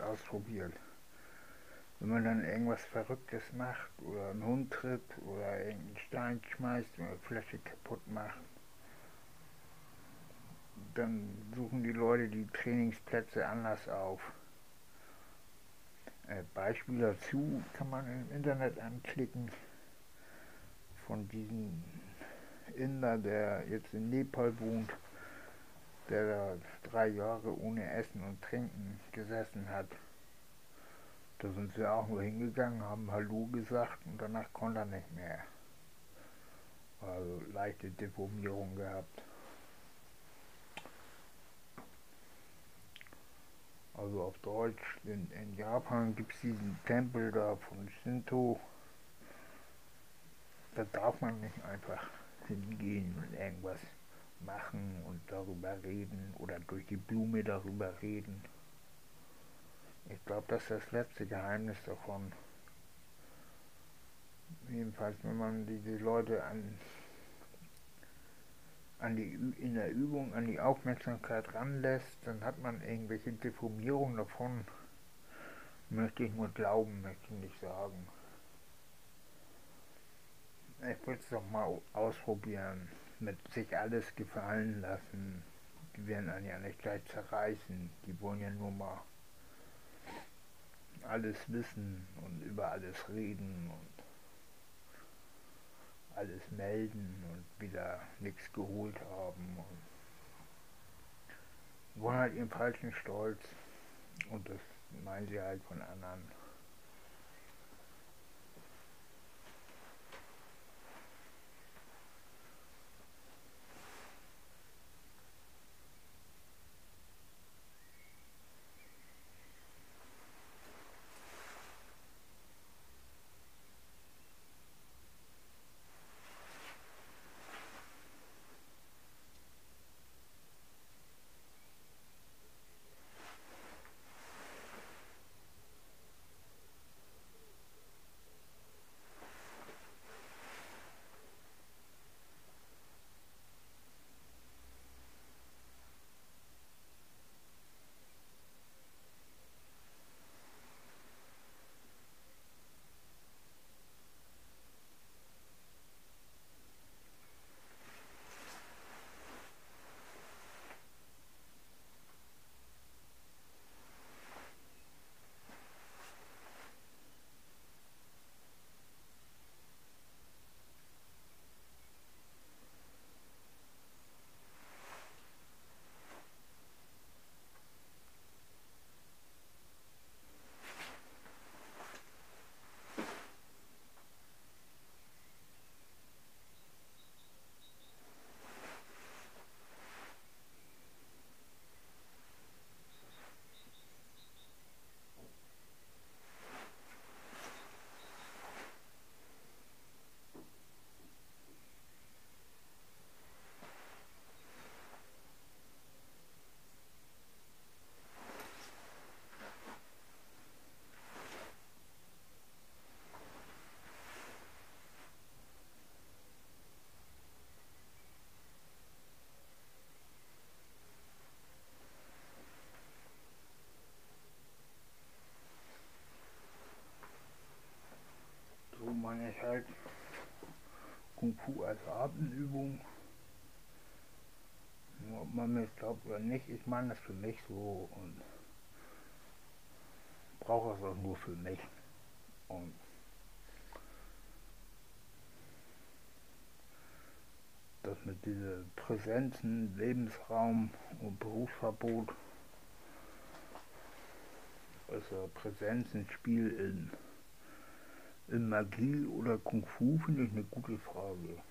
ausprobiert. Wenn man dann irgendwas Verrücktes macht oder einen Hund tritt oder irgendeinen Stein schmeißt oder eine Flasche kaputt macht, dann suchen die Leute die Trainingsplätze anders auf. Äh, Beispiel dazu kann man im Internet anklicken von diesem Inder, der jetzt in Nepal wohnt, der da drei Jahre ohne Essen und Trinken gesessen hat. Da sind sie auch nur hingegangen, haben Hallo gesagt und danach konnte er nicht mehr. Also leichte Deformierung gehabt. Also auf Deutsch, in, in Japan gibt es diesen Tempel da von Shinto. Da darf man nicht einfach hingehen und irgendwas machen und darüber reden oder durch die Blume darüber reden. Ich glaube, das ist das letzte Geheimnis davon. Jedenfalls, wenn man diese Leute an an die, in der Übung an die Aufmerksamkeit ranlässt, dann hat man irgendwelche Deformierungen davon. Möchte ich nur glauben, möchte ich nicht sagen. Ich will es doch mal ausprobieren, mit sich alles gefallen lassen. Die werden einen ja nicht gleich zerreißen, die wollen ja nur mal alles wissen und über alles reden und alles melden und wieder nichts geholt haben. Und wollen halt ihren falschen Stolz und das meinen sie halt von anderen. Ich halt Kung Fu als Atemübung. Ob man mir glaubt oder nicht, ich meine das für mich so und brauche es auch nur für mich. Und das mit diesen Präsenzen, Lebensraum und Berufsverbot, also Präsenzen, Spiel in in Magie oder Kung Fu finde ich eine gute Frage.